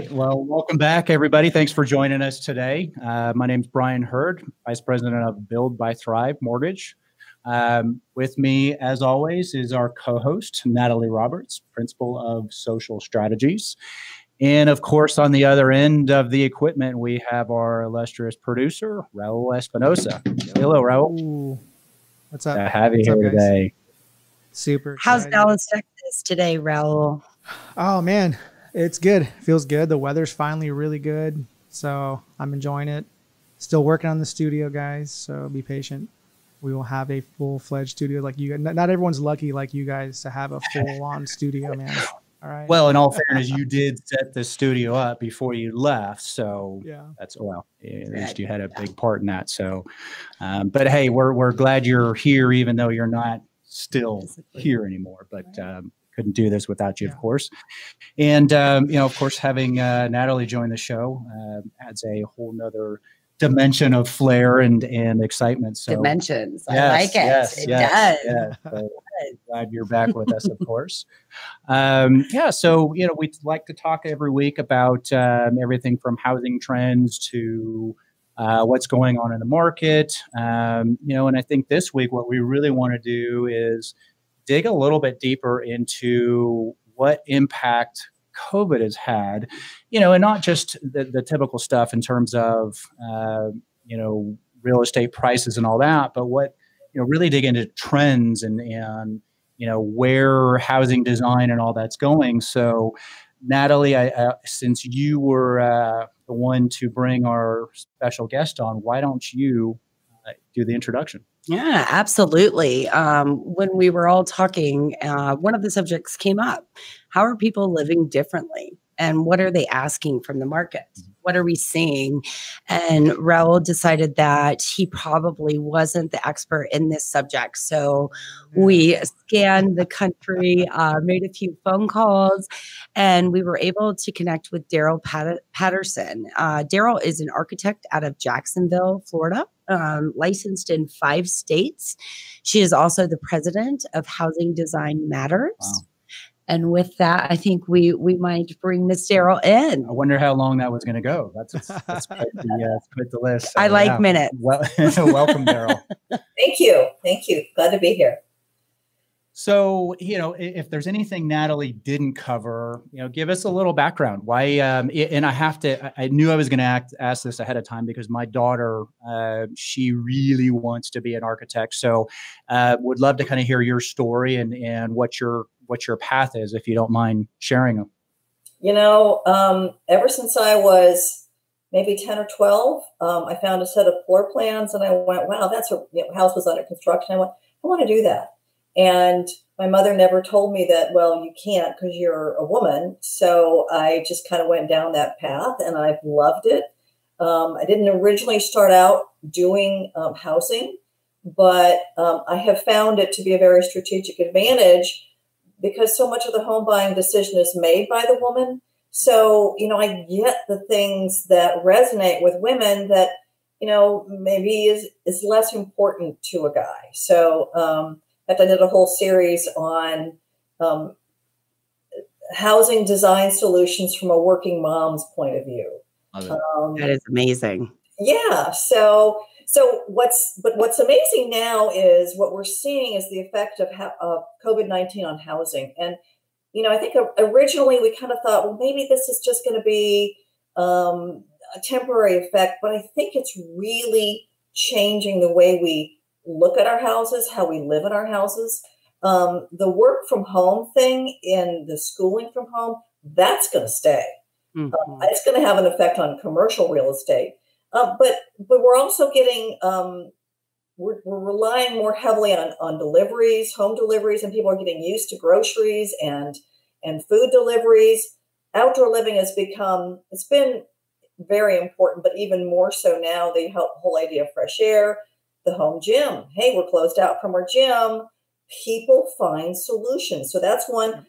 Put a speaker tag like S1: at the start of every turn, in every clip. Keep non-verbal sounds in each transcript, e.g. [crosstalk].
S1: right. Well, welcome back, everybody. Thanks for joining us today. Uh, my name is Brian Hurd, Vice President of Build by Thrive Mortgage. Um, with me, as always, is our co host, Natalie Roberts, Principal of Social Strategies. And of course, on the other end of the equipment, we have our illustrious producer, Raul Espinosa. Hello, Raul.
S2: Ooh. What's up?
S1: To have you
S2: What's
S1: here
S2: up,
S1: today.
S2: Super.
S3: How's
S2: excited.
S3: Dallas, Texas today, Raul?
S2: Oh man, it's good. Feels good. The weather's finally really good, so I'm enjoying it. Still working on the studio, guys. So be patient. We will have a full fledged studio like you. Not not everyone's lucky like you guys to have a full on [laughs] studio, man. All right.
S1: Well, in all fairness, you did set the studio up before you left, so
S2: yeah.
S1: that's well. At least you had a big part in that. So, um, but hey, we're we're glad you're here, even though you're not still here anymore. But um, couldn't do this without you,
S2: Yeah.
S1: of course. And um, you know, of course, having uh, Natalie join the show uh, adds a whole nother dimension of flair and and excitement. So
S3: Dimensions. I
S1: Yes,
S3: like it.
S1: yes,
S3: it
S1: yes,
S3: does.
S1: yes. So glad you're back with us, of course. Um, yeah, so you know we'd like to talk every week about um, everything from housing trends to uh, what's going on in the market. Um, you know, and I think this week what we really want to do is dig a little bit deeper into what impact COVID has had. You know, and not just the, the typical stuff in terms of uh, you know real estate prices and all that, but what you know really dig into trends and and you know where housing design and all that's going. So, Natalie, I, uh, since you were uh, the one to bring our special guest on, why don't you do the introduction?
S3: Yeah, absolutely. Um, when we were all talking, uh, one of the subjects came up. How are people living differently? And what are they asking from the market? What are we seeing? And Raul decided that he probably wasn't the expert in this subject. So we scanned the country, uh, made a few phone calls, and we were able to connect with Deryl Pat- Patterson. Uh, Deryl is an architect out of Jacksonville, Florida, um, licensed in five states. She is also the president of Housing Design Matters.
S1: Wow.
S3: And with that, I think we we might bring Miss Deryl in.
S1: I wonder how long that was going to go. That's that's quite the, uh, quite the list.
S3: I
S1: So,
S3: like
S1: yeah.
S3: minutes.
S1: Well, [laughs] welcome, Deryl.
S4: Thank you. Thank you. Glad to be here.
S1: So, you know, if there's anything Natalie didn't cover, you know, give us a little background. Why? Um, and I have to. I- I knew I was going to act ask this ahead of time because my daughter, uh, she really wants to be an architect. So, uh, would love to kind of hear your story and and what your what your path is, if you don't mind sharing them.
S4: You know, um, ever since I was maybe 10 or 12, um, I found a set of floor plans and I went, wow, that's a you know, house was under construction. I went, I want to do that. And my mother never told me that, well, you can't because you're a woman. So I just kind of went down that path and I've loved it. Um, I didn't originally start out doing um, housing, but um, I have found it to be a very strategic advantage because so much of the home buying decision is made by the woman. So, you know, I get the things that resonate with women that, you know, maybe is, is less important to a guy. So, um, in fact, I did a whole series on um, housing design solutions from a working mom's point of view. Um,
S3: That is amazing.
S4: yeah. So so what's but what's amazing now is what we're seeing is the effect of, COVID nineteen on housing. And you know, I think originally we kind of thought, well, maybe this is just going to be um, a temporary effect, but I think it's really changing the way we look at our houses, how we live in our houses. Um, the work from home thing and the schooling from home, that's going to stay
S3: Mhm.
S4: it's going to have an effect on commercial real estate. Uh, but but we're also getting um, we're, we're relying more heavily on on deliveries, home deliveries, and people are getting used to groceries and and food deliveries. Outdoor living has become it's been very important, but even more so now. The whole whole idea of fresh air, the home gym. Hey, we're closed out from our gym. People find solutions. So that's one.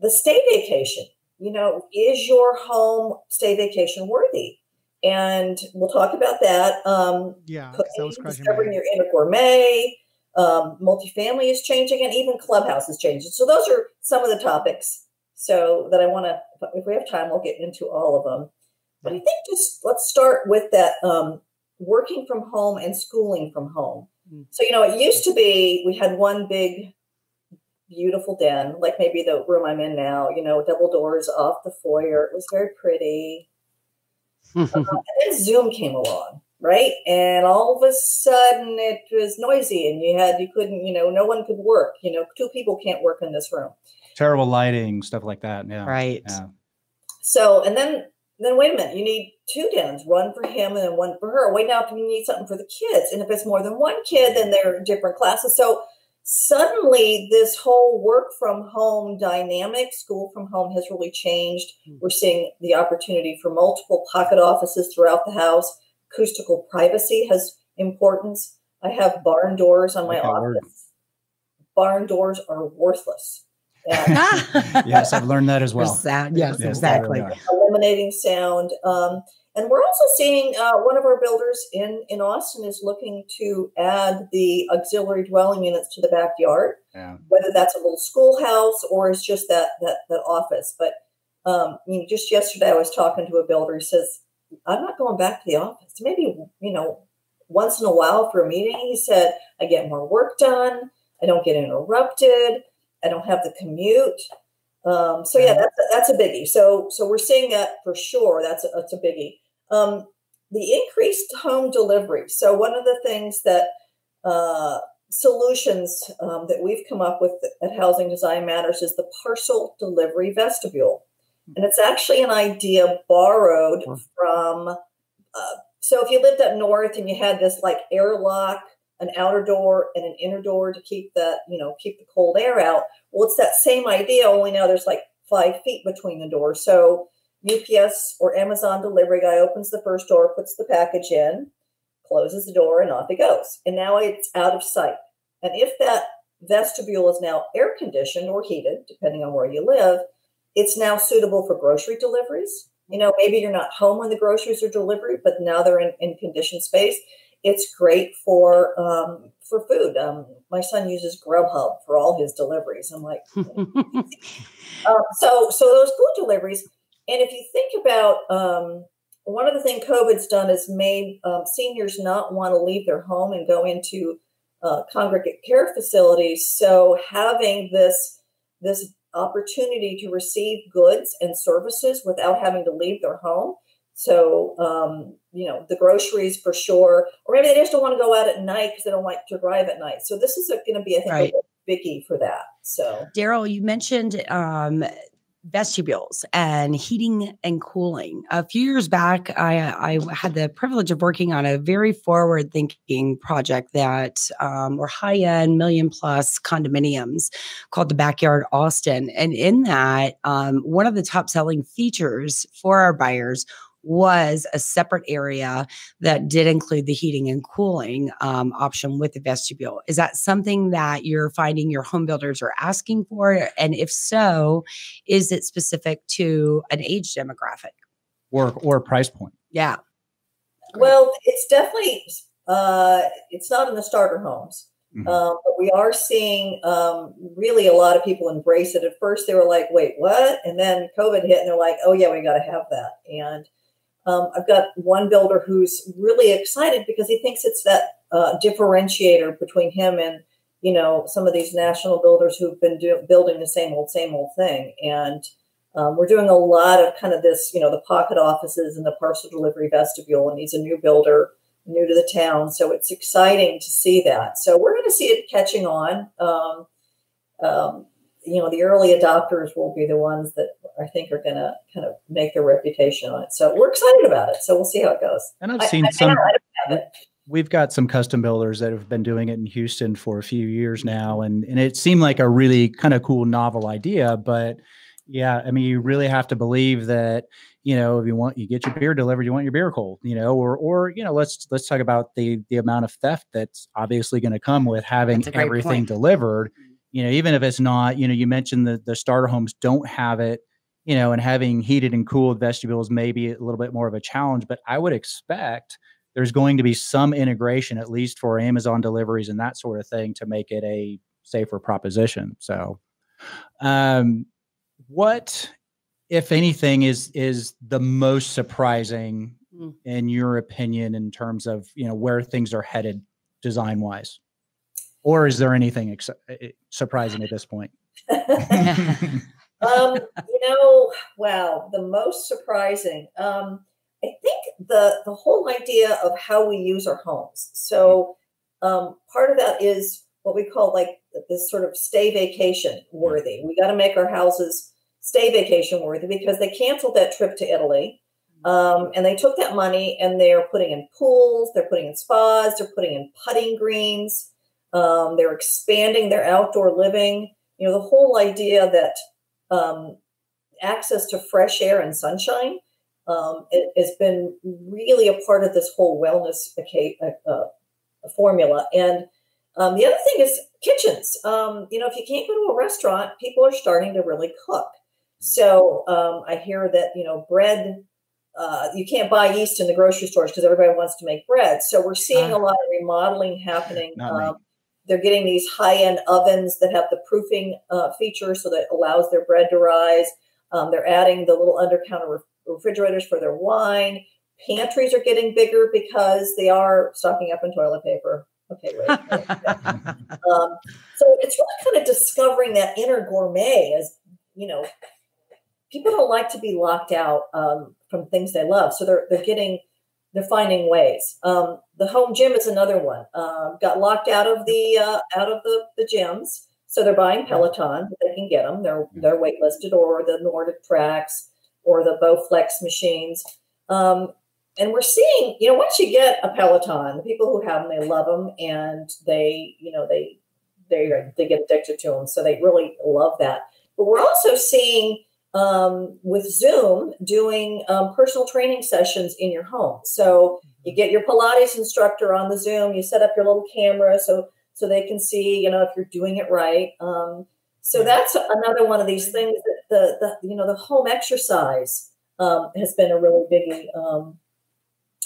S4: The stay vacation you know, is your home stay vacation worthy? And we'll talk about that. Um,
S2: Yeah, that was
S4: discovering your inner gourmet, um, multifamily is changing, and even clubhouse is changing. So those are some of the topics So that I want to, if we have time, we'll get into all of them. But I think just let's start with that um, working from home and schooling from home. Mm. So, you know, it used to be we had one big, beautiful den, like maybe the room I'm in now, you know, double doors off the foyer. It was very pretty. Uh, [laughs] and then Zoom came along, right? And all of a sudden it was noisy and you had, you couldn't, you know, no one could work. You know, two people can't work in this room.
S1: Terrible lighting, stuff like that. Yeah.
S3: Right.
S1: Yeah.
S4: So, and then then wait a minute, you need two dens, one for him and then one for her. Wait now, if you need something for the kids. And if it's more than one kid, then they're different classes. So suddenly this whole work from home dynamic, school from home has really changed. Hmm. We're seeing the opportunity for multiple pocket offices throughout the house. Acoustical privacy has importance. I have barn doors on my office. Barn doors are worthless. [laughs]
S1: yes, I've learned that as well.
S3: Sound. Yes, yes, exactly.
S4: Eliminating sound. Um, and we're also seeing uh, one of our builders in, in Austin is looking to add the auxiliary dwelling units to the backyard, yeah. whether that's a little schoolhouse or it's just that that, that office. But um, you know, just yesterday I was talking to a builder who says, I'm not going back to the office. Maybe, you know, once in a while for a meeting. He said, I get more work done. I don't get interrupted. I don't have the commute. Um, so yeah, that's a, that's a biggie. So so we're seeing that for sure. That's a, that's a biggie. Um, the increased home delivery. So one of the things that uh, solutions um, that we've come up with at Housing Design Matters is the parcel delivery vestibule, and it's actually an idea borrowed from. Uh, so if you lived up north and you had this like airlock an outer door and an inner door to keep the you know keep the cold air out well it's that same idea only now there's like five feet between the doors so ups or amazon delivery guy opens the first door puts the package in closes the door and off it goes and now it's out of sight and if that vestibule is now air conditioned or heated depending on where you live it's now suitable for grocery deliveries you know maybe you're not home when the groceries are delivered but now they're in, in conditioned space it's great for um, for food. Um, my son uses Grubhub for all his deliveries. I'm like, [laughs] um, so so those food deliveries. And if you think about um, one of the things COVID's done is made um, seniors not want to leave their home and go into uh, congregate care facilities. So having this this opportunity to receive goods and services without having to leave their home so, um, you know, the groceries for sure, or maybe they just don't want to go out at night because they don't like to drive at night. So, this is going to be, I think, right. a biggie for that. So,
S3: Deryl, you mentioned um, vestibules and heating and cooling. A few years back, I, I had the privilege of working on a very forward thinking project that um, were high end, million plus condominiums called the Backyard Austin. And in that, um, one of the top selling features for our buyers was a separate area that did include the heating and cooling um, option with the vestibule. Is that something that you're finding your home builders are asking for? And if so, is it specific to an age demographic?
S1: Or, or a price point?
S3: Yeah.
S4: Well, it's definitely, uh, it's not in the starter homes. Mm-hmm. Um, but we are seeing um, really a lot of people embrace it. At first, they were like, "Wait, what?" And then COVID hit, and they're like, "Oh yeah, we got to have that." And um, I've got one builder who's really excited because he thinks it's that uh, differentiator between him and you know some of these national builders who've been do- building the same old same old thing. And um, we're doing a lot of kind of this you know the pocket offices and the parcel delivery vestibule and he's a new builder new to the town. So it's exciting to see that. So we're going to see it catching on. Um, um, you know the early adopters will be the ones that I think are going to kind of make their reputation on it. So we're excited about it. So we'll see how it goes.
S1: And I've seen I, some. I we've got some custom builders that have been doing it in Houston for a few years now, and and it seemed like a really kind of cool, novel idea. But yeah, I mean, you really have to believe that you know if you want you get your beer delivered, you want your beer cold, you know, or or you know let's let's talk about the the amount of theft that's obviously going to come with having everything point. delivered. You know, even if it's not, you know, you mentioned that the starter homes don't have it you know, and having heated and cooled vestibules may be a little bit more of a challenge, but I would expect there's going to be some integration, at least for Amazon deliveries and that sort of thing, to make it a safer proposition. So, um, what, if anything, is is the most surprising
S3: Mm.
S1: in your opinion in terms of you know where things are headed design wise, or is there anything ex- eh, surprising at this point? [laughs]
S4: um, you know, wow, the most surprising. Um, I think the the whole idea of how we use our homes. So um, part of that is what we call like this sort of stay vacation worthy. We got to make our houses stay vacation worthy because they canceled that trip to Italy. Um, and they took that money and they're putting in pools, they're putting in spas, they're putting in putting greens, um, they're expanding their outdoor living. You know, the whole idea that um, access to fresh air and sunshine um, it, has been really a part of this whole wellness uh, uh, formula. And um, the other thing is kitchens. Um, you know, if you can't go to a restaurant, people are starting to really cook. So um, I hear that you know bread. Uh, you can't buy yeast in the grocery stores because everybody wants to make bread. So we're seeing a lot of remodeling happening. They're getting these high-end ovens that have the proofing uh, feature, so that allows their bread to rise. Um, they're adding the little under-counter refrigerators for their wine. Pantries are getting bigger because they are stocking up on toilet paper. Okay, wait. wait, wait. [laughs] um, so it's really kind of discovering that inner gourmet as you know people don't like to be locked out um, from things they love so they're they're getting they're finding ways. Um, the home gym is another one. Um, got locked out of the uh, out of the, the gyms. So they're buying peloton they can get them they're they're waitlisted or the Nordic Tracks, or the bowflex machines. Um, and we're seeing you know once you get a peloton the people who have them they love them and they you know they they they get addicted to them so they really love that. But we're also seeing um, with Zoom doing um, personal training sessions in your home. So you get your Pilates instructor on the Zoom. You set up your little camera so so they can see, you know, if you're doing it right. Um, so that's another one of these things that the, the you know the home exercise um, has been a really biggie. Um,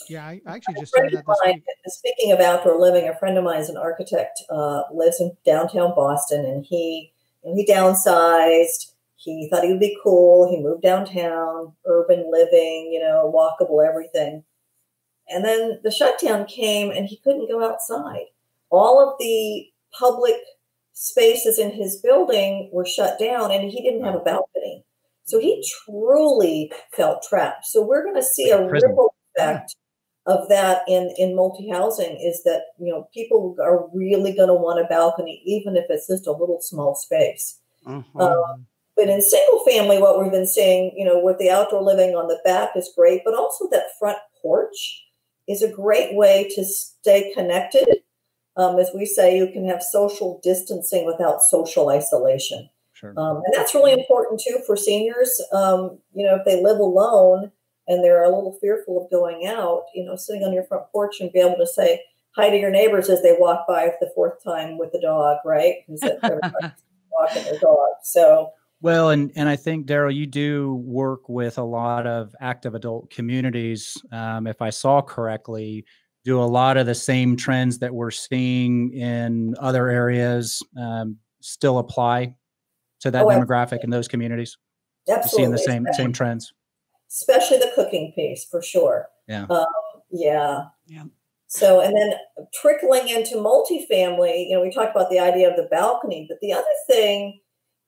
S2: yeah, I actually just that
S4: mine. Speaking of outdoor living, a friend of mine is an architect, uh, lives in downtown Boston, and he know, he downsized. He thought he would be cool. He moved downtown, urban living, you know, walkable everything. And then the shutdown came and he couldn't go outside. All of the public spaces in his building were shut down and he didn't have a balcony. So he truly felt trapped. So we're going to see a
S1: Prison.
S4: ripple effect of that in in multi-housing is that you know people are really going to want a balcony even if it's just a little small space
S3: Mhm.
S4: um, but in single family what we've been seeing you know with the outdoor living on the back is great but also that front porch is a great way to stay connected um, as we say you can have social distancing without social isolation
S1: Sure.
S4: um, and that's really important too for seniors. Um, you know, if they live alone and they're a little fearful of going out, you know, sitting on your front porch and be able to say hi to your neighbors as they walk by for the fourth time with the dog, right? Because [laughs] walking their dog. So,
S1: Well, and and I think Deryl, you do work with a lot of active adult communities. Um, if I saw correctly, do a lot of the same trends that we're seeing in other areas um, still apply to that
S4: Oh,
S1: demographic in those communities. You're
S4: absolutely.
S1: seeing the same same trends.
S4: especially the cooking piece for sure.
S1: Yeah.
S4: Um, yeah.
S3: Yeah.
S4: So, and then trickling into multifamily, you know, we talked about the idea of the balcony, but the other thing,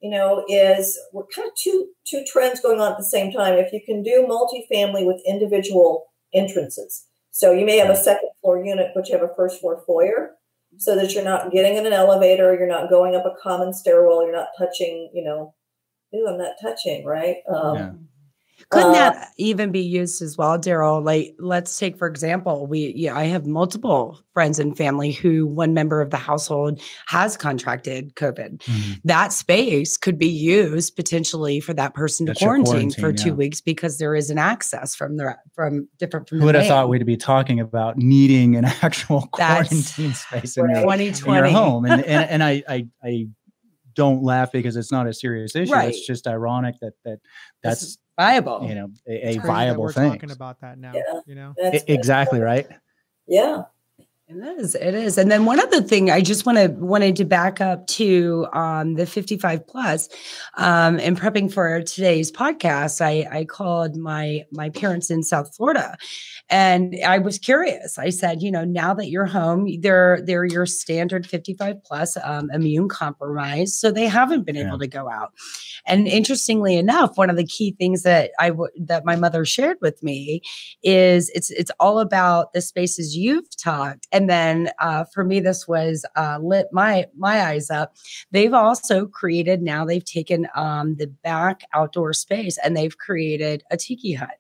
S4: you know, is we're kind of two two trends going on at the same time. If you can do multifamily with individual entrances, so you may have a second floor unit, but you have a first floor foyer, so that you're not getting in an elevator, you're not going up a common stairwell, you're not touching, you know, ooh, I'm not touching, right? Um,
S1: Yeah.
S3: Couldn't
S4: Uh,
S3: that even be used as well, Deryl? Like, let's take for example, we yeah, I have multiple friends and family who one member of the household has contracted COVID.
S1: Mhm.
S3: That space could be used potentially for that person to
S1: your
S3: quarantine, for
S1: quarantine,
S3: two weeks because there is an access from the from different from
S1: Who would have thought we'd be talking about needing an [laughs] actual
S3: That's
S1: quarantine space in
S4: right.
S1: your, in your home? And and, and I, I [laughs] I don't laugh because it's not a serious issue.
S3: Right.
S1: It's just ironic that that that's
S3: viable.
S1: you know a, a
S2: It's crazy that
S1: viable thing.
S2: talking about that now.
S4: Yeah.
S2: You know,
S1: I-
S4: that's-
S1: exactly right.
S4: Yeah.
S3: It is. It is. And then one other thing I just want to wanted to back up to um, the 55 plus. Um, in prepping for today's podcast, I, I called my my parents in South Florida, and I was curious. I said, you know, now that you're home, they're they're your standard 55 plus um, immune compromised, so they haven't been yeah. able to go out. And interestingly enough, one of the key things that I w- that my mother shared with me is it's it's all about the spaces you've talked and and then uh, for me, this was uh, lit my my eyes up. They've also created now. They've taken um, the back outdoor space and they've created a tiki hut.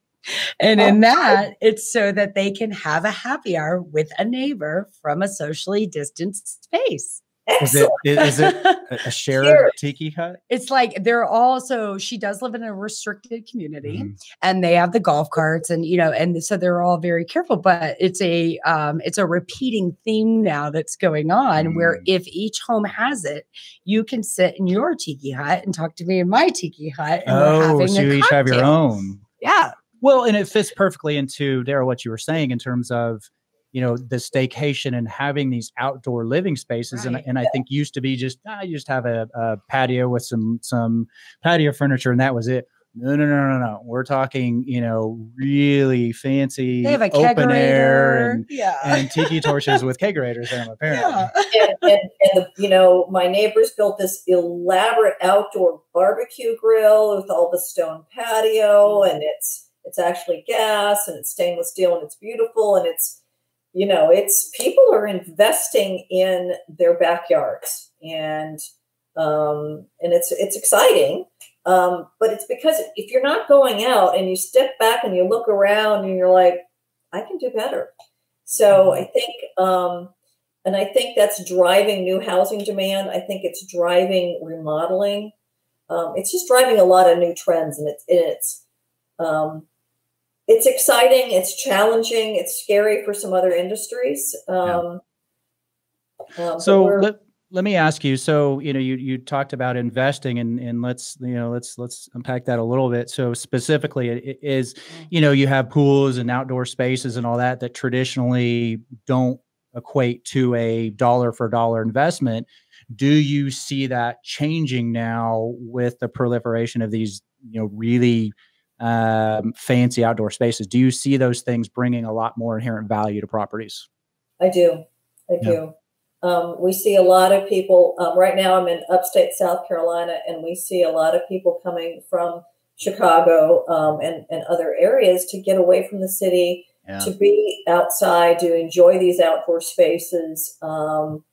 S3: And in that, it's so that they can have a happy hour with a neighbor from a socially distanced space.
S1: Is it is it a [laughs] shared sure. tiki hut?
S3: It's like they're also she does live in a restricted community mm-hmm. and they have the golf carts and you know and so they're all very careful but it's a um it's a repeating theme now that's going on mm. where if each home has it you can sit in your tiki hut and talk to me in my tiki hut and
S1: oh so you each have your own
S3: yeah
S1: well and it fits perfectly into Deryl what you were saying in terms of you know the staycation and having these outdoor living spaces right. and, and i think used to be just i ah, just have a, a, patio with some some patio furniture and that was it no no no no no we're talking you know really fancy
S3: they have a
S1: open air and,
S3: yeah.
S1: and tiki [laughs] torches with kegerators in them apparently yeah.
S4: and, and, and the, you know my neighbors built this elaborate outdoor barbecue grill with all the stone patio mm. and it's it's actually gas and it's stainless steel and it's beautiful and it's you know, it's people are investing in their backyards, and um, and it's it's exciting. Um, but it's because if you're not going out and you step back and you look around and you're like, I can do better. So mm-hmm. I think, um, and I think that's driving new housing demand. I think it's driving remodeling. Um, it's just driving a lot of new trends, and it's it's um, it's exciting. It's challenging. It's scary for some other industries. Um,
S1: yeah. um, so let, let me ask you. So you know, you you talked about investing, and and let's you know let's let's unpack that a little bit. So specifically, it is mm-hmm. you know you have pools and outdoor spaces and all that that traditionally don't equate to a dollar for dollar investment. Do you see that changing now with the proliferation of these you know really um, fancy outdoor spaces. Do you see those things bringing a lot more inherent value to properties?
S4: I do. I yeah. do. Um, we see a lot of people um, right now. I'm in upstate South Carolina, and we see a lot of people coming from Chicago um, and, and other areas to get away from the city, yeah. to be outside, to enjoy these outdoor spaces. Um,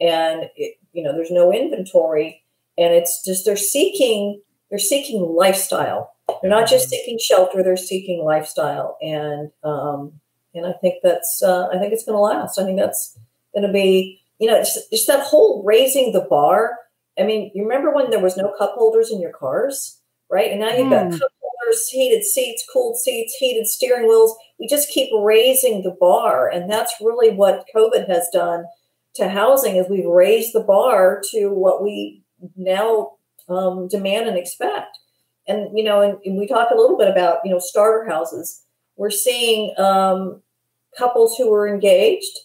S4: and it, you know, there's no inventory, and it's just they're seeking they're seeking lifestyle they're not just seeking shelter; they're seeking lifestyle, and um, and I think that's uh, I think it's going to last. I think that's going to be you know just, just that whole raising the bar. I mean, you remember when there was no cup holders in your cars, right? And now you've got mm. cup holders, heated seats, cooled seats, heated steering wheels. We just keep raising the bar, and that's really what COVID has done to housing. Is we've raised the bar to what we now um, demand and expect and you know, and, and, we talked a little bit about you know starter houses. We're seeing um, couples who were engaged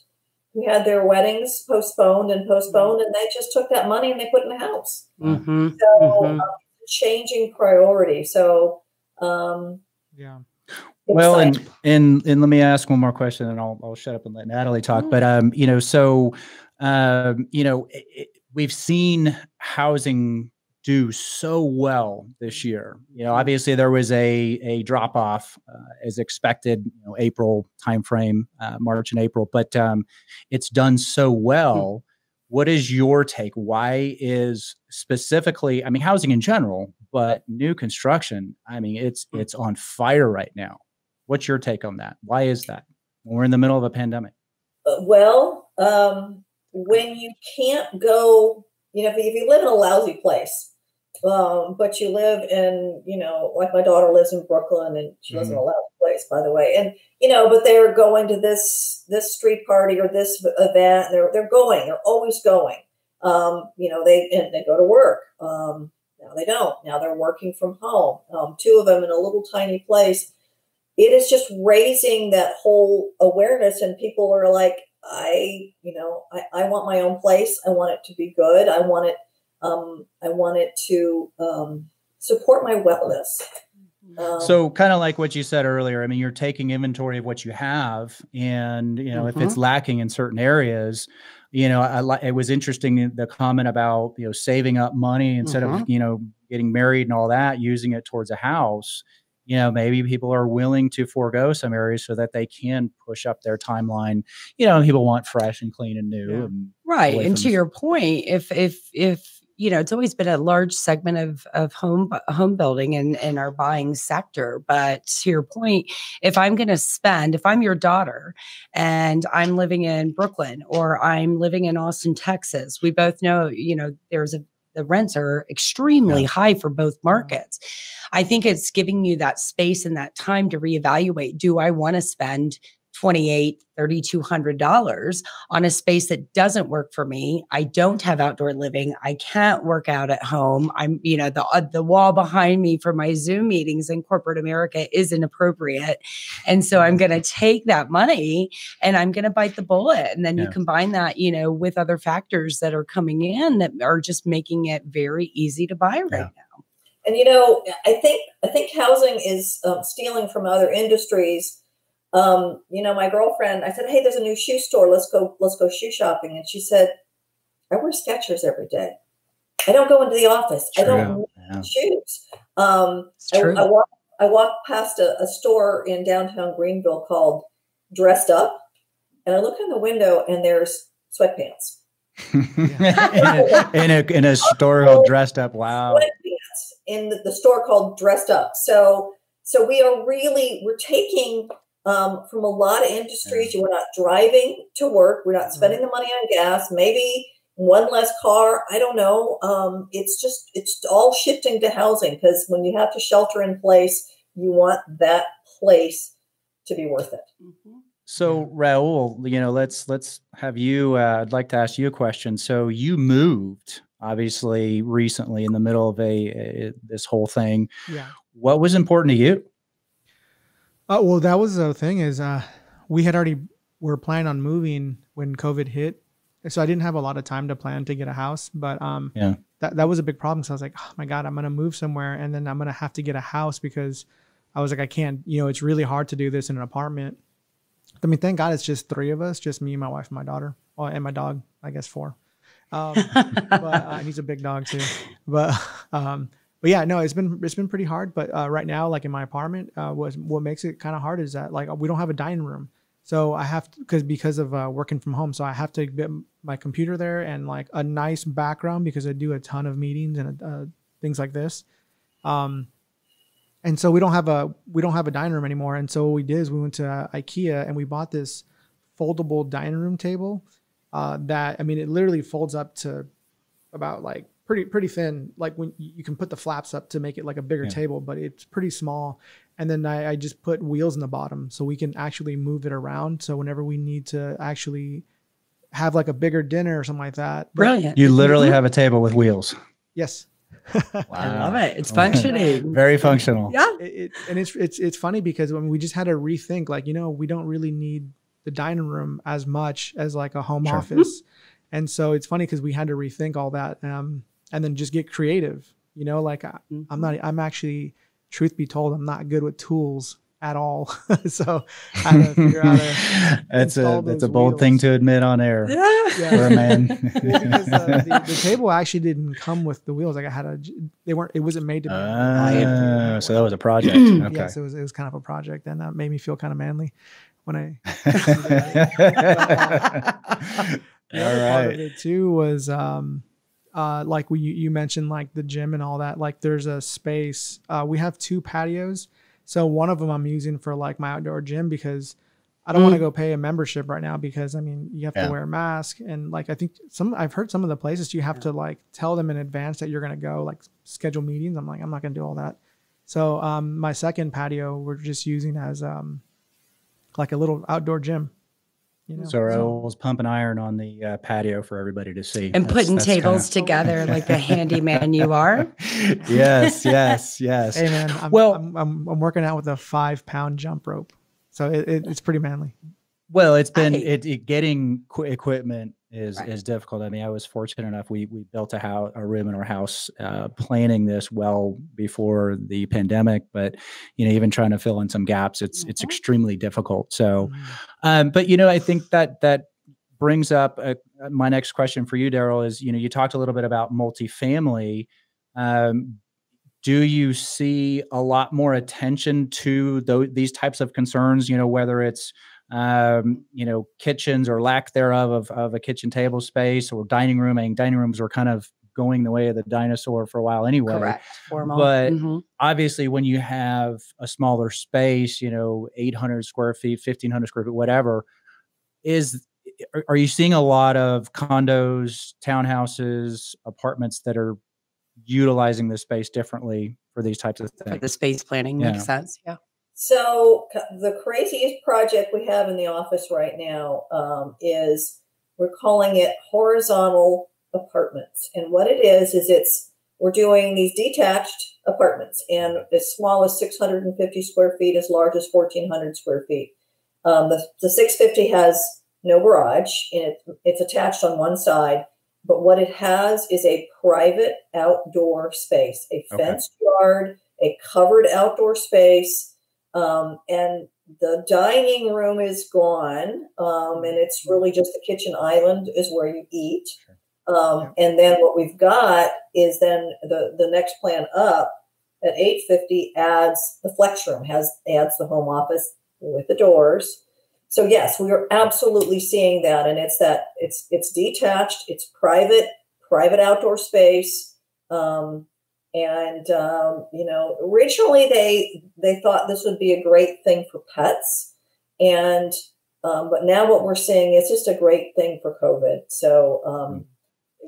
S4: who had their weddings postponed and postponed, and they just took that money and they put in a house. Mm-hmm. So mm-hmm. Um, changing priority. So um,
S2: yeah.
S1: Well, and, and and let me ask one more question, and I'll I'll shut up and let Natalie talk. Mm-hmm. But um, you know, so um, you know, it, we've seen housing do so well this year. You know, obviously there was a a drop off uh, as expected, you know, April timeframe, uh, March and April, but um, it's done so hmm. well. What is your take? Why is specifically, I mean, housing in general, but new construction? I mean, it's hmm. it's on fire right now. What's your take on that? Why is that? When we're in the middle of a pandemic.
S4: Uh, well, um, when you can't go, you know, if you live in a lousy place, um, but you live in, you know, like my daughter lives in Brooklyn and she lives mm-hmm. in a loud place, by the way. And, you know, but they're going to this, this street party or this event. They're, they're going, they're always going. Um, you know, they, and they go to work. Um, now they don't. Now they're working from home. Um, two of them in a little tiny place. It is just raising that whole awareness, and people are like, I, you know, I, I want my own place. I want it to be good. I want it, um, I wanted to um, support my wellness.
S1: Um, so kind of like what you said earlier, I mean, you're taking inventory of what you have, and you know, mm-hmm. if it's mm-hmm. lacking in certain areas, you know, I, it was interesting the comment about you know saving up money instead mm-hmm. of you know getting married and all that, using it towards a house. You know, maybe people are willing to forego some areas so that they can push up their timeline. You know, people want fresh and clean and new.
S3: Yeah.
S1: And
S3: right. And to your point, if if if you know it's always been a large segment of of home home building and in our buying sector but to your point if i'm going to spend if i'm your daughter and i'm living in brooklyn or i'm living in austin texas we both know you know there's a the rents are extremely high for both markets. I think it's giving you that space and that time to reevaluate. Do I want to spend 28 $3200 on a space that doesn't work for me. I don't have outdoor living. I can't work out at home. I'm you know the uh, the wall behind me for my zoom meetings in corporate america isn't appropriate. And so i'm going to take that money and i'm going to bite the bullet. And then yeah. you combine that you know with other factors that are coming in that are just making it very easy to buy right yeah. now.
S4: And you know i think i think housing is um, stealing from other industries um, you know, my girlfriend, I said, Hey, there's a new shoe store. Let's go, let's go shoe shopping. And she said, I wear Skechers every day. I don't go into the office. True. I don't yeah. shoes. Um, I, I, walk, I walked past a, a store in downtown Greenville called Dressed Up, and I look in the window and there's sweatpants. [laughs]
S1: in, a, in, a, in a store [laughs] called Dressed Up. Wow.
S4: Sweatpants in the, the store called Dressed Up. So so we are really we're taking um, from a lot of industries. We're not driving to work. We're not mm-hmm. spending the money on gas. Maybe one less car. I don't know. Um, it's just it's all shifting to housing because when you have to shelter in place, you want that place to be worth it.
S1: Mm-hmm. So Raul, you know, let's let's have you. Uh, I'd like to ask you a question. So you moved obviously recently in the middle of a, a this whole thing.
S2: Yeah.
S1: What was important to you?
S2: Uh, well, that was the thing is uh, we had already were planning on moving when COVID hit, so I didn't have a lot of time to plan to get a house. But um,
S1: yeah,
S2: that that was a big problem. So I was like, oh my god, I'm gonna move somewhere, and then I'm gonna have to get a house because I was like, I can't. You know, it's really hard to do this in an apartment. I mean, thank God it's just three of us, just me, my wife, and my daughter, well, and my dog. I guess four. Um, [laughs] but uh, he's a big dog too. But [laughs] um, but yeah, no, it's been it's been pretty hard. But uh, right now, like in my apartment, uh, what what makes it kind of hard is that like we don't have a dining room, so I have because because of uh, working from home, so I have to get my computer there and like a nice background because I do a ton of meetings and uh, things like this. Um, and so we don't have a we don't have a dining room anymore. And so what we did is we went to uh, IKEA and we bought this foldable dining room table uh, that I mean it literally folds up to about like pretty pretty thin. Like when you can put the flaps up to make it like a bigger yeah. table, but it's pretty small. And then I, I just put wheels in the bottom so we can actually move it around. So whenever we need to actually have like a bigger dinner or something like that.
S3: Brilliant.
S1: You literally mm-hmm. have a table with wheels.
S2: Yes.
S3: wow. [laughs] I love it. It's [laughs] functioning.
S1: Very functional.
S3: Yeah.
S2: It, it, and it's it's it's funny because when we just had to rethink, like you know, we don't really need the dining room as much as like a home sure. office, and so it's funny because we had to rethink all that. Um, and then just get creative. You know, like I, am mm-hmm. not, I'm actually, truth be told, I'm not good with tools at all. [laughs] so I had to [laughs] figure out
S1: that's a that's a bold wheels. thing to admit on air
S3: yeah.
S1: for a man. [laughs]
S2: because uh, the, the, table actually didn't come with the wheels. Like I had a, they weren't. It wasn't made to. Be
S1: uh, so that was a project. [clears throat] okay.
S2: Yes, it was. It was kind of a project, and that made me feel kind of manly when I. other right. part of it too was um, uh, like we, you mentioned, like the gym and all that, like there's a space. Uh, we have two patios. So one of them I'm using for like my outdoor gym because I don't mm. want to go pay a membership right now because I mean you have yeah. to wear a mask and like I think some I've heard some of the places you have yeah. to like tell them in advance that you're gonna go like schedule meetings. I'm like I'm not gonna do all that. So um, my second patio we're just using as um, like a little outdoor gym.
S1: You know, so Raul's pumping iron on the uh, patio for everybody to see,
S3: and that's, putting that's tables kinda... together [laughs] like the handyman you [laughs] are.
S1: yes, yes, [laughs] yes.
S2: Hey man, I'm, well, I'm, I'm, I'm, working out with a five pound jump rope, so it, it, it's pretty manly.
S1: Well, it's been
S3: Right.
S1: it, it getting qu- equipment is
S3: Right.
S1: is difficult. I mean, I was fortunate enough we we built a house a room in our house uh, planning this well before the pandemic, but you know even trying to fill in some gaps, it's it's
S3: Mhm.
S1: extremely difficult. So,
S2: Mhm.
S1: um, but you know, I think that that brings up uh, my next question for you, Deryl. Is you know you talked a little bit about multifamily. Um, do you see a lot more attention to tho- these types of concerns? You know, whether it's um, you know kitchens or lack thereof of, of a kitchen table space or dining room. I think dining rooms were kind of going the way of the dinosaur for a while anyway.
S3: Correct. Formal.
S1: But
S3: Mhm.
S1: obviously when you have a smaller space you know 800 square feet 1500 square feet whatever is are- are you seeing a lot of condos townhouses apartments that are utilizing the space differently for these types of
S3: for
S1: things
S3: the space planning
S1: Yeah.
S3: makes sense. Yeah.
S4: So the craziest project we have in the office right now um, is we're calling it horizontal apartments, and what it is is it's we're doing these detached apartments, and as small as 650 square feet, as large as 1,400 square feet. Um, the, the 650 has no garage, and it, it's attached on one side. But what it has is a private outdoor space, a
S1: Okay.
S4: fenced yard, a covered outdoor space, um, and the dining room is gone, um, and it's really just the kitchen island is where you eat. Um, And then what we've got is then the the next plan up at 850 adds the flex room, has adds the home office with the doors. So yes, we are absolutely seeing that, and it's that it's it's detached, it's private, private outdoor space. Um, and um, you know, originally they they thought this would be a great thing for pets, and um, but now what we're seeing is just a great thing for COVID. So um,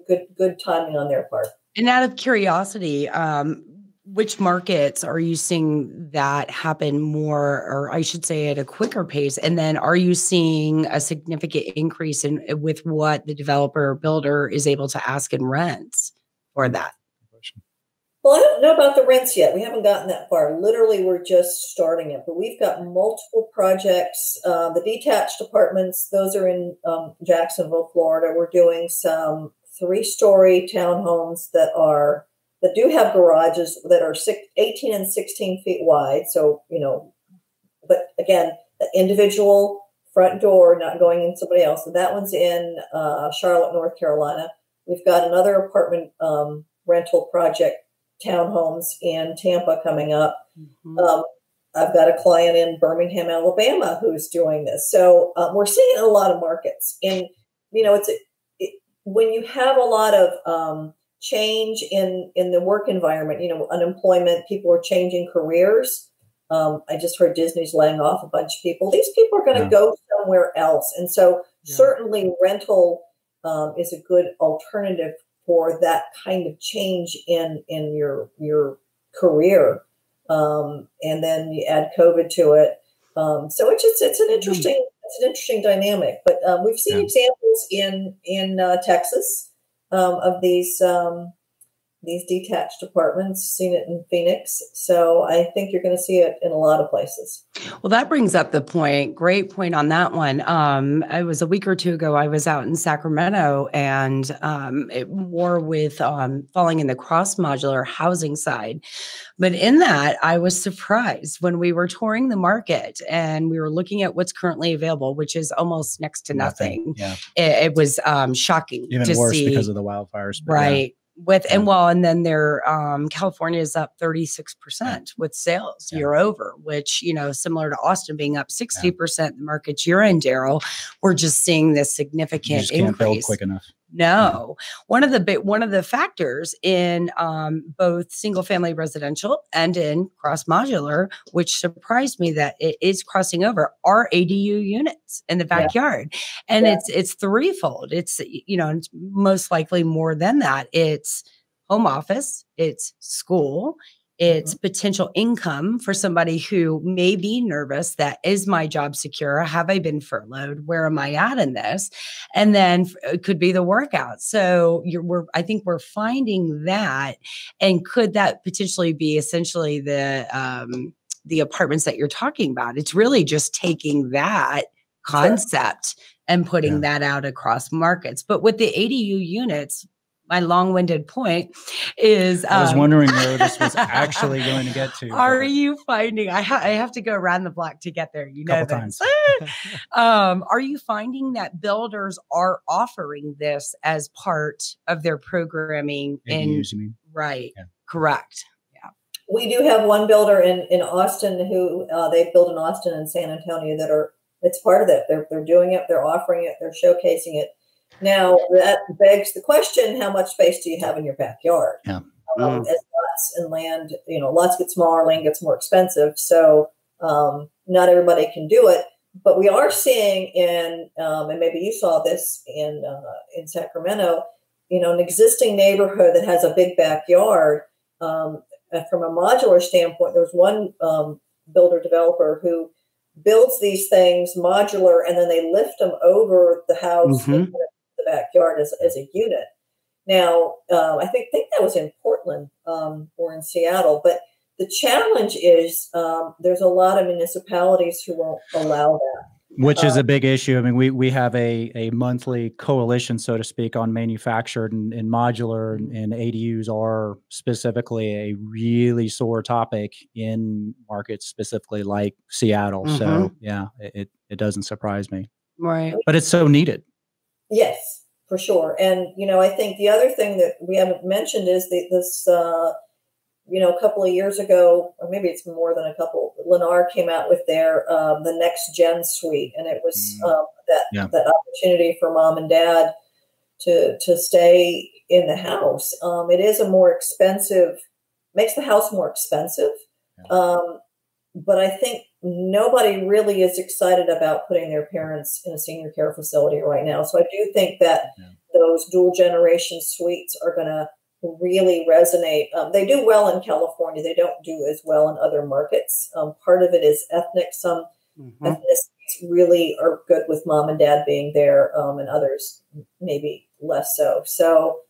S4: good good timing on their part.
S3: And out of curiosity, um, which markets are you seeing that happen more, or I should say, at a quicker pace? And then, are you seeing a significant increase in with what the developer or builder is able to ask in rents for that?
S4: Well, I don't know about the rents yet. We haven't gotten that far. Literally, we're just starting it, but we've got multiple projects. Uh, the detached apartments, those are in um, Jacksonville, Florida. We're doing some three-story townhomes that are that do have garages that are six, 18 and 16 feet wide. So you know, but again, the individual front door, not going in somebody else. And that one's in uh, Charlotte, North Carolina. We've got another apartment um, rental project townhomes in Tampa coming up.
S3: Mhm.
S4: Um, I've got a client in Birmingham, Alabama, who's doing this. So um, we're seeing a lot of markets, and you know, it's it, when you have a lot of um, change in in the work environment. You know, unemployment, people are changing careers. Um, I just heard Disney's laying off a bunch of people. These people are going to
S1: Yeah.
S4: go somewhere else, and so
S2: Yeah.
S4: certainly rental um, is a good alternative for that kind of change in in your your career. Um, and then you add covid to it. Um, so it's just it's an interesting it's an interesting dynamic but um, we've seen
S1: Yeah.
S4: examples in in uh, texas um, of these um, these detached apartments seen it in phoenix so i think you're going to see it in a lot of places
S3: Well, that brings up the point. Great point on that one. Um, it was a week or two ago. I was out in Sacramento, and um, it more with um, falling in the cross modular housing side. But in that, I was surprised when we were touring the market and we were looking at what's currently available, which is almost next to nothing.
S1: yeah
S3: It, it was um, shocking
S1: even
S3: to
S1: worse
S3: see.
S1: because of the wildfires but yeah.
S3: With and well and then their um california is up 36% with sales
S1: Yeah.
S3: year over which you know similar to austin being up 60% the markets you're in Deryl we're just seeing this significant
S1: just can't build
S3: increase.
S1: quick enough
S3: no one of the big one of the factors in um, both single family residential and in cross modular which surprised me that it is crossing over are adu units in the
S4: Yeah.
S3: backyard and
S4: Yeah.
S3: it's it's threefold it's you know it's most likely more than that it's home office it's school it's potential income for somebody who may be nervous that is my job secure? Have i been furloughed? Where am i at in this? And then it could be the workout. So you're we're i think we're finding that and could that potentially be essentially the um the apartments that you're talking about? It's really just taking that concept and putting
S1: Yeah.
S3: that out across markets. But with the ADU units, my long-winded point is
S1: I was
S3: um,
S1: wondering where this was [laughs] actually going to get to.
S3: Are you finding I, ha- I have to go around the block to get there, you know
S1: Couple
S3: this. [laughs] um, are you finding that builders are offering this as part of their programming in
S1: ADUs, you mean?
S3: right
S1: Yeah.
S3: correct Yeah.
S4: we do have one builder in in Austin who uh, they build in Austin and San Antonio that are it's part of that. They're they're doing it. They're offering it. They're showcasing it. Now that begs the question: How much space do you have in your backyard?
S1: Yeah.
S4: Um,
S3: Mm.
S4: As lots and land, you know, lots get smaller, land gets more expensive. So um, not everybody can do it. But we are seeing in, um, and maybe you saw this in uh, in Sacramento, you know, an existing neighborhood that has a big backyard. Um, uh, from a modular standpoint, there's one um, builder developer who builds these things modular and then they lift them over the house
S3: Mhm.
S4: and put it in the backyard as, as a unit. Now, uh, I think think that was in Portland um, or in Seattle, but the challenge is um, there's a lot of municipalities who won't allow that.
S1: Which is
S4: Uh,
S1: a big issue. I mean, we we have a a monthly coalition, so to speak, on manufactured and, and modular, and, and ADUs are specifically a really sore topic in markets, specifically like Seattle. So yeah, it, it it doesn't surprise me,
S3: right
S1: but it's so needed.
S4: Yes, for sure. And you know, I think the other thing that we haven't mentioned is that this. Uh, you know, a couple of years ago, or maybe it's more than a couple. Lennar came out with their um, the next gen suite, and it was
S1: Mm.
S4: um, that
S1: Yeah.
S4: that opportunity for mom and dad to to stay in the house. Um, it is a more expensive, makes the house more expensive.
S1: Yeah.
S4: Um, but I think nobody really is excited about putting their parents in a senior care facility right now. So I do think that
S1: Yeah.
S4: those dual generation suites are going to really resonate. Um, they do well in California. They don't do as well in other markets. Um, part of it is ethnic. Some
S3: Mhm.
S4: ethnicities really are good with mom and dad being there, um, and others maybe less so. So,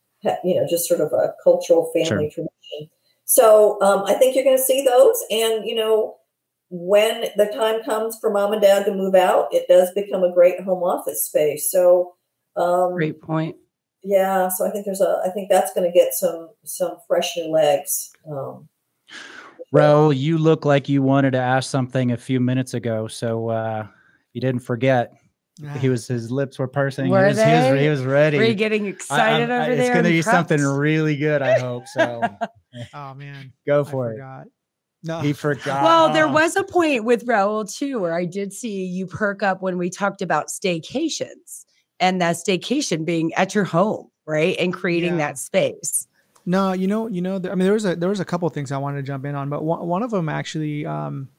S4: you know, just sort of a cultural family tradition. So, um, I think you're going to see those. And, you know, when the time comes for mom and dad to move out, it does become a great home office space. So, um,
S3: great point
S4: yeah, so I think there's a, I think that's going to get some some fresh new legs. Um,
S1: Ro, you look like you wanted to ask something a few minutes ago, so uh, you didn't forget. He was his lips were pursing.
S3: Were
S1: he, was, he, was, he was ready.
S3: Were you getting excited
S1: I'm- I-
S3: over
S1: it's
S3: there?
S1: going to
S3: and
S1: be something really good. I hope so. [laughs]
S2: Oh man,
S1: Go
S2: I
S1: for it.
S2: forgot. No,
S1: He [laughs] forgot.
S3: Well, there was a point with Raul too, where I did see you perk up when we talked about staycations and that staycation being at your home, right? And creating
S2: Yeah.
S3: that space.
S2: No, you know, you know. I mean, there was a there was a couple of things I wanted to jump in on, but one one of them actually, um,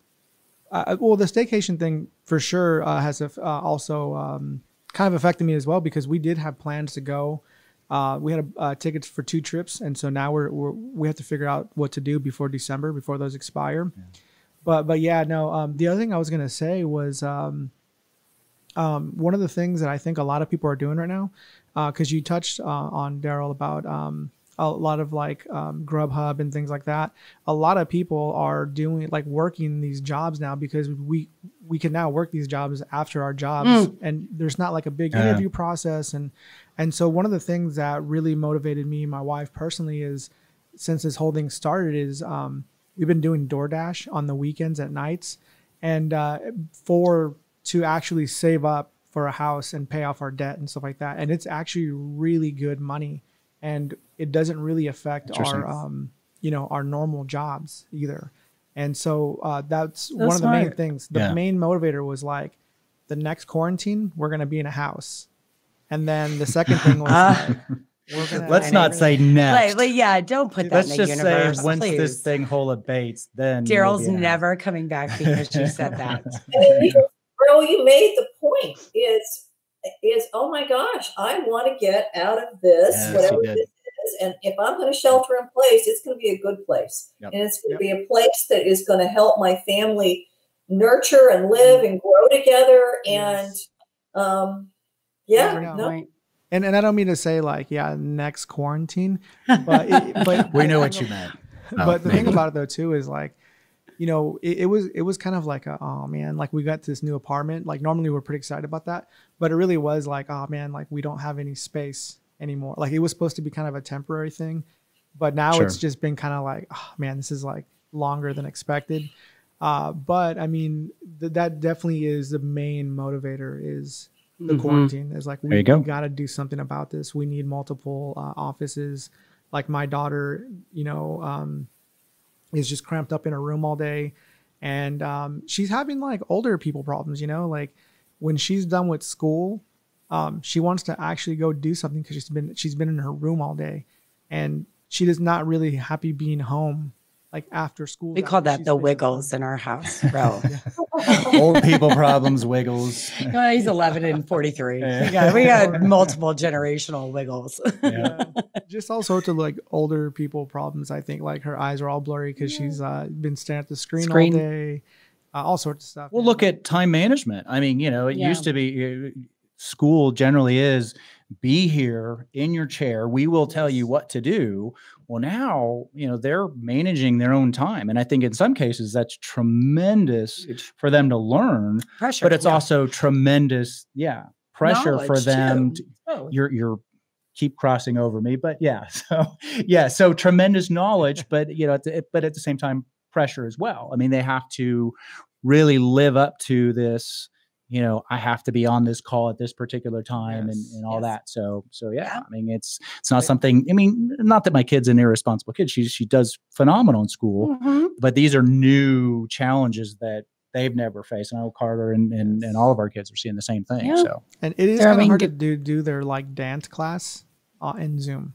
S2: uh, well, the staycation thing for sure uh, has a, uh, also um, kind of affected me as well because we did have plans to go. Uh, we had uh, tickets for two trips, and so now we're, we're we have to figure out what to do before December before those expire. But but yeah, no. Um, the other thing I was gonna say was um, um, one of the things that I think a lot of people are doing right now, because you touched uh, on Deryl about um, a lot of like um, Grubhub and things like that. A lot of people are doing like working these jobs now because we we can now work these jobs after our jobs,
S3: Mm.
S2: and there's not like a big
S1: Yeah.
S2: interview process and and so one of the things that really motivated me and my wife personally is since this whole thing started is um, we've been doing DoorDash on the weekends at nights, and uh, for to actually save up for a house and pay off our debt and stuff like that. And it's actually really good money, and it doesn't really affect our um, you know our normal jobs either. And so uh, that's
S3: So
S2: one of the main things. The
S1: Yeah.
S2: main motivator was like, the next quarantine we're gonna be in a house, and then the second thing was [laughs]
S3: Ah.
S2: like, gonna
S1: Let's not say next.
S3: Like, like, yeah, don't put that
S1: Let's
S3: in the
S1: just
S3: universe.
S1: say once
S3: please.
S1: this thing whole abates, then
S3: Deryl's
S1: be in
S3: never coming back because you said that.
S4: and [laughs] you, bro, you made the point. Is is oh my gosh, I want to get out of this,
S1: Yes,
S4: whatever this is, and if I'm going to shelter in place, it's going to be a good place,
S1: Yep.
S4: and it's going
S2: Yep.
S4: to be a place that is going to help my family nurture and live and grow together. And
S2: Yes.
S4: um, yeah,
S2: know.
S4: no,
S3: Right.
S2: and and I don't mean to say like yeah next quarantine, [laughs] but it, but
S1: We know what you meant. Oh, [laughs]
S2: but the thing about it though too is like you know, it, it, was it was kind of like a, oh man, like we got this new apartment. Like normally we're pretty excited about that, but it really was like, oh man, like we don't have any space anymore. Like it was supposed to be kind of a temporary thing, but now sure. it's just been kind of like, oh man, this is like longer than expected. Uh, but I mean, th- that definitely is the main motivator is the mm-hmm. quarantine. Is like we, go. we got to do something about this. We need multiple uh, offices. Like my daughter, you know, um, is just cramped up in a room all day, and um, she's having like older people problems. You know, like when she's done with school, um, she wants to actually go do something because she's been she's been in her room all day, and she is not really happy being home like after school.
S3: We call that the wiggles in our house, [laughs] bro. [laughs]
S1: Old people problems, wiggles. [laughs]
S3: No, he's 11 and 43. Yeah. We, got, we got multiple generational wiggles.
S2: Yeah. Just all sorts of like older people problems. I think like her eyes are all blurry because she's uh, been staring at the screen, screen. all day. Uh, all sorts of stuff.
S1: Well, look at time management. I mean, you know, it used to be uh, school generally is be here in your chair. We will tell you what to do. Well, now, you know, they're managing their own time. And I think in some cases that's tremendous for them to learn. Pressure. But it's yeah. also tremendous, yeah, pressure Knowledge for them. To, oh. You're you're keep crossing over me. But yeah, [laughs] so yeah, so tremendous knowledge, [laughs] but you know, but at the same time, pressure as well. I mean, they have to really live up to this you know i have to be on this call at this particular time yes. and, and all yes. that so so yeah, yeah, i mean it's it's not something i mean not that my kid's an irresponsible kid she she does phenomenal in school mm-hmm. but these are new challenges that they've never faced and i know carter and, and and all of our kids are seeing the same thing yeah. so
S2: and it is kind of hard to do do their like dance class uh, in zoom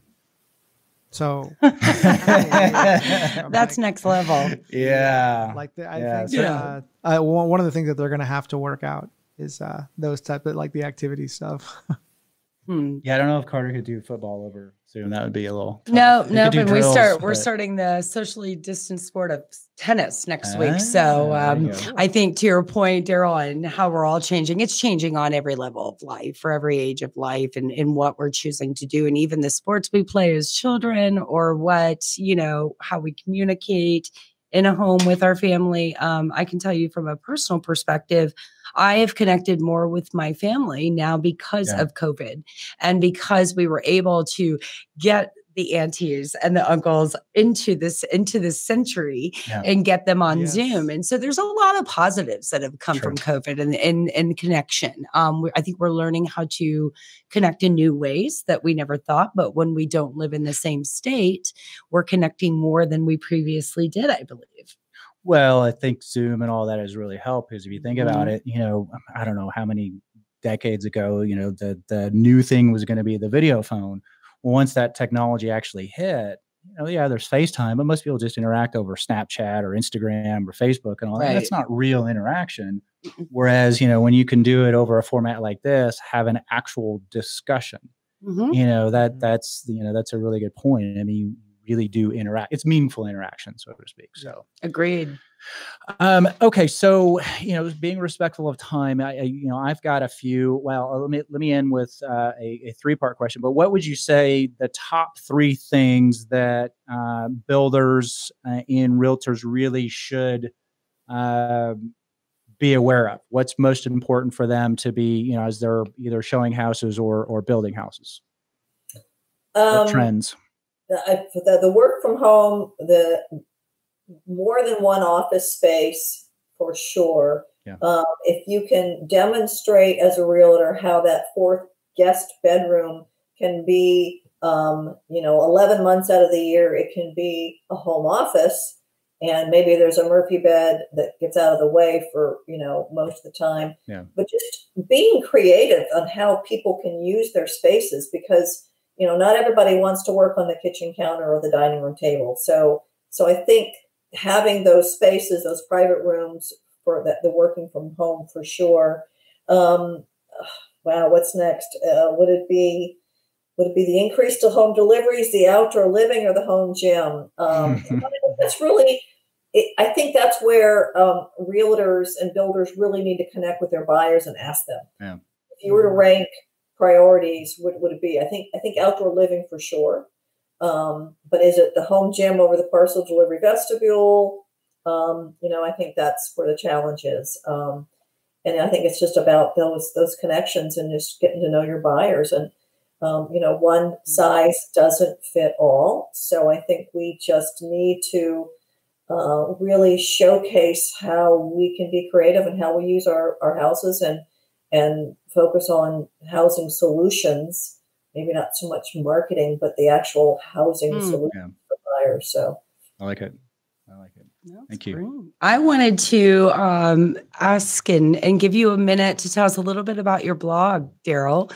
S2: so [laughs] [laughs]
S3: that's next level. [laughs]
S1: Yeah.
S2: Like the, I yeah, think uh, uh, one of the things that they're going to have to work out is uh, those type of like the activity stuff. [laughs]
S1: hmm. Yeah, I don't know if Carter could do football over Zoom. That would be a little.
S3: Tough. No, no, but we start. But... We're starting the socially distanced sport of tennis next ah, week. So um, I think to your point, Deryl, and how we're all changing. It's changing on every level of life, for every age of life, and in what we're choosing to do, and even the sports we play as children, or what you know, how we communicate in a home with our family. Um, I can tell you from a personal perspective, I have connected more with my family now because yeah. of COVID and because we were able to get the aunties and the uncles into this into this century yeah. and get them on yes. Zoom. And so there's a lot of positives that have come from COVID and and, and connection. Um, I think we're learning how to connect in new ways that we never thought. But when we don't live in the same state, we're connecting more than we previously did. I believe.
S1: Well, I think Zoom and all that has really helped because if you think mm-hmm. about it, you know, I don't know how many decades ago, you know, the the new thing was going to be the video phone once that technology actually hit, you know, yeah, there's FaceTime, but most people just interact over Snapchat or Instagram or Facebook and all right. that. That's not real interaction. Whereas, you know, when you can do it over a format like this, have an actual discussion, mm-hmm. you know, that mm-hmm. that's you know, that's a really good point. I mean, really do interact. It's meaningful interaction, so to speak. So
S3: agreed.
S1: Um, okay, so you know, being respectful of time, I, I, you know, I've got a few. Well, let me let me end with uh, a, a three part question. But what would you say the top three things that uh, builders uh, and realtors really should uh, be aware of? What's most important for them to be, you know, as they're either showing houses or or building houses? Um, trends?
S4: The, the, the work from home, the more than one office space for sure. Yeah. Um, if you can demonstrate as a realtor how that fourth guest bedroom can be, um, you know, 11 months out of the year, it can be a home office. And maybe there's a Murphy bed that gets out of the way for, you know, most of the time. Yeah. But just being creative on how people can use their spaces because you know, not everybody wants to work on the kitchen counter or the dining room table. So, so I think having those spaces, those private rooms for the, the working from home for sure. Um, [sighs] wow, what's next? Uh, would it be would it be the increase to home deliveries, the outdoor living, or the home gym? Um, [laughs] that's really. It, I think that's where um, realtors and builders really need to connect with their buyers and ask them. Yeah. If you were to rank priorities would, would it be? I think I think outdoor living for sure. Um, but is it the home gym over the parcel delivery vestibule? Um, you know, I think that's where the challenge is. Um, and I think it's just about those those connections and just getting to know your buyers. And um, you know, one size doesn't fit all. So I think we just need to uh, really showcase how we can be creative and how we use our, our houses and and focus on housing solutions. Maybe not so much marketing, but the actual housing mm, solution yeah. for buyers. So
S1: I like it. I like it. That's Thank you.
S3: I wanted to um, ask and, and give you a minute to tell us a little bit about your blog, Deryl,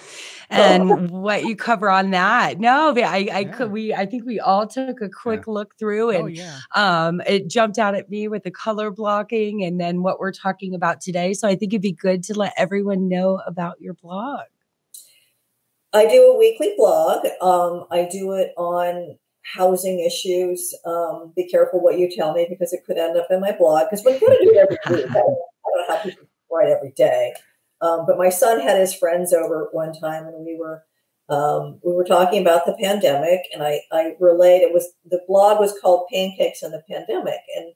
S3: and oh. what you cover on that. No, I, I yeah. could, we, I think we all took a quick yeah. look through oh, and oh, yeah. um, it jumped out at me with the color blocking and then what we're talking about today. So I think it'd be good to let everyone know about your blog.
S4: I do a weekly blog. Um, I do it on housing issues. Um, be careful what you tell me because it could end up in my blog. Because we're going to do it every week. [laughs] I don't, know how people write every day. Um, but my son had his friends over one time, and we were um, we were talking about the pandemic, and I I relayed it was the blog was called Pancakes in the Pandemic, and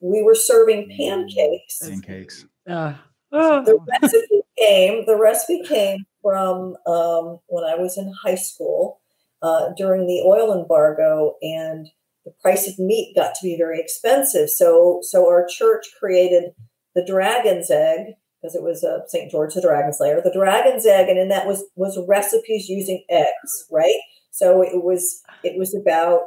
S4: we were serving mm, pancakes.
S1: Pancakes.
S3: Uh,
S4: oh. The recipe came. The recipe came from um, when I was in high school uh, during the oil embargo, and the price of meat got to be very expensive. So, so our church created the dragon's egg because it was uh, St. George the Dragon Slayer, the dragon's egg, and in that was was recipes using eggs, right? So it was it was about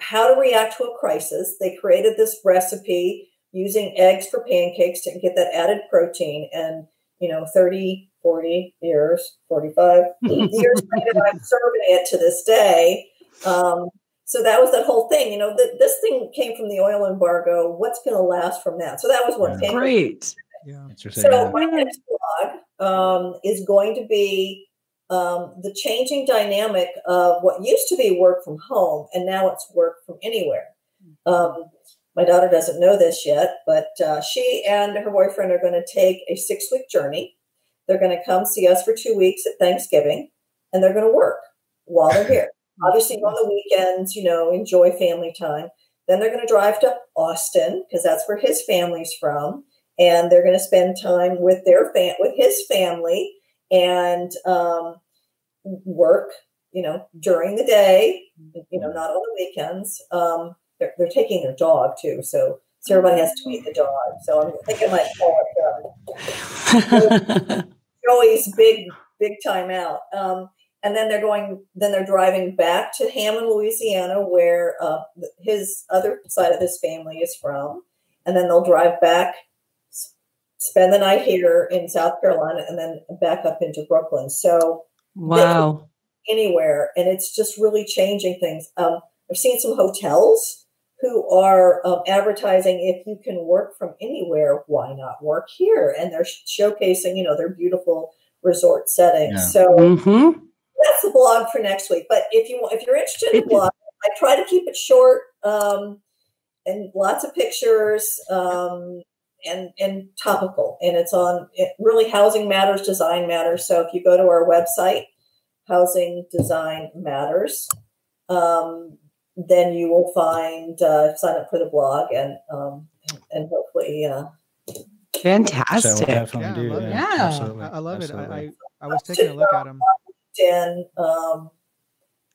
S4: how to react to a crisis. They created this recipe using eggs for pancakes to get that added protein, and you know, 30, 40 years, 45 [laughs] years later, I'm serving it to this day. Um, so that was that whole thing. You know, the, this thing came from the oil embargo. What's going to last from that? So that was one thing.
S3: Great.
S4: Yeah. So my next blog um, is going to be um, the changing dynamic of what used to be work from home and now it's work from anywhere. Um, my daughter doesn't know this yet, but uh, she and her boyfriend are going to take a six week journey they're going to come see us for two weeks at Thanksgiving and they're going to work while they're here. Obviously, on the weekends, you know, enjoy family time. Then they're going to drive to Austin because that's where his family's from, and they're going to spend time with their fam- with his family and um, work. You know, during the day. You know, not on the weekends. Um, they're, they're taking their dog too, so so everybody has to meet the dog. So I'm thinking like, it uh, [laughs] Joey's big big time out. Um, and then they're going. Then they're driving back to Hammond, Louisiana, where uh, his other side of his family is from. And then they'll drive back, spend the night here in South Carolina, and then back up into Brooklyn. So
S3: wow,
S4: anywhere, and it's just really changing things. Um, I've seen some hotels who are um, advertising if you can work from anywhere, why not work here? And they're showcasing, you know, their beautiful resort settings. Yeah. So mm-hmm. that's the blog for next week. But if you if you're interested in the blog, I try to keep it short um, and lots of pictures um, and and topical. And it's on it, really housing matters, design matters. So if you go to our website, housing design matters. Um, then you will find uh, sign up for the blog and um, and hopefully uh,
S3: fantastic.
S2: yeah, I love it. Yeah. I, love it. I, I, I, was taking a look at them.
S4: And um,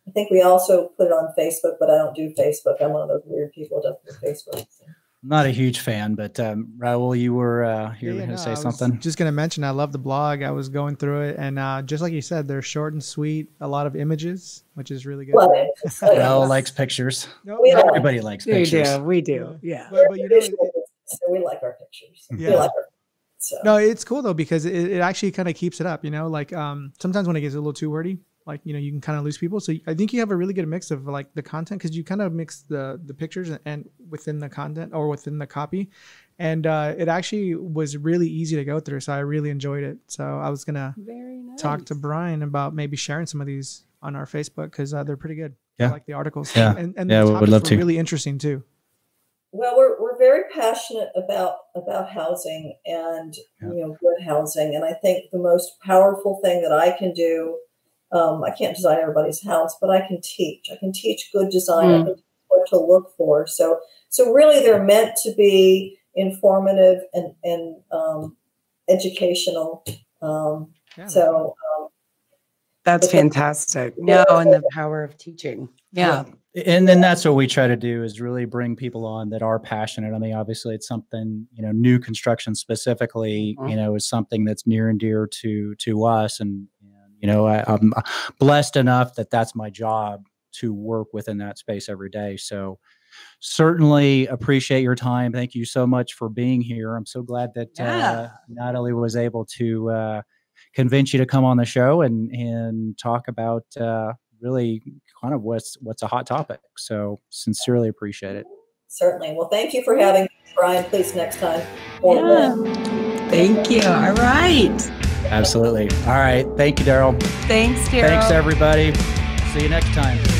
S4: I think we also put it on Facebook, but I don't do Facebook. I'm one of those weird people who doesn't do Facebook. So
S1: not a huge fan, but um, Raul, you were uh, here yeah, to no, say something.
S2: Just going to mention, I love the blog. I was going through it, and uh, just like you said, they're short and sweet. A lot of images, which is really good.
S4: Love it. [laughs]
S1: Raul likes pictures. No, Everybody likes pictures.
S3: We do. We do. Yeah.
S4: But, but you know, so we like our pictures. Yeah. We like our
S2: so. No, it's cool though because it, it actually kind of keeps it up. You know, like um, sometimes when it gets a little too wordy, like you know you can kind of lose people. So i think you have a really good mix of like the content because you kind of mix the the pictures and within the content or within the copy. And uh, it actually was really easy to go through so i really enjoyed it. So i was gonna nice. talk to brian about maybe sharing some of these on our facebook because uh, they're pretty good.
S1: Yeah.
S2: I like the articles.
S1: Yeah.
S2: And, and
S1: yeah,
S2: the
S1: we would love to.
S2: really interesting too.
S4: Well we're, we're very passionate about about housing and yeah. you know good housing. And i think the most powerful thing that i can do um, I can't design everybody's house, but I can teach. I can teach good design. Mm. what to look for. So So really, they're meant to be informative and and um, educational. Um,
S2: Yeah.
S4: so um,
S3: That's fantastic. No, and the power of teaching. Yeah.
S1: and then that's what we try to do is really bring people on that are passionate i mean obviously it's something you know new construction specifically
S3: Mhm.
S1: you know is something that's near and dear to to us and, and you know I, i'm blessed enough that that's my job to work within that space every day so certainly appreciate your time thank you so much for being here i'm so glad that uh, natalie was able to uh, convince you to come on the show and and talk about uh, really kind of what's what's a hot topic. So sincerely appreciate it.
S4: certainly, well, thank you for having me, Brian. Please next time.
S3: Yeah. Thank you. All right.
S1: Absolutely. All right. Thank you, Deryl.
S3: Thanks, Deryl.
S1: Thanks, everybody. See you next time.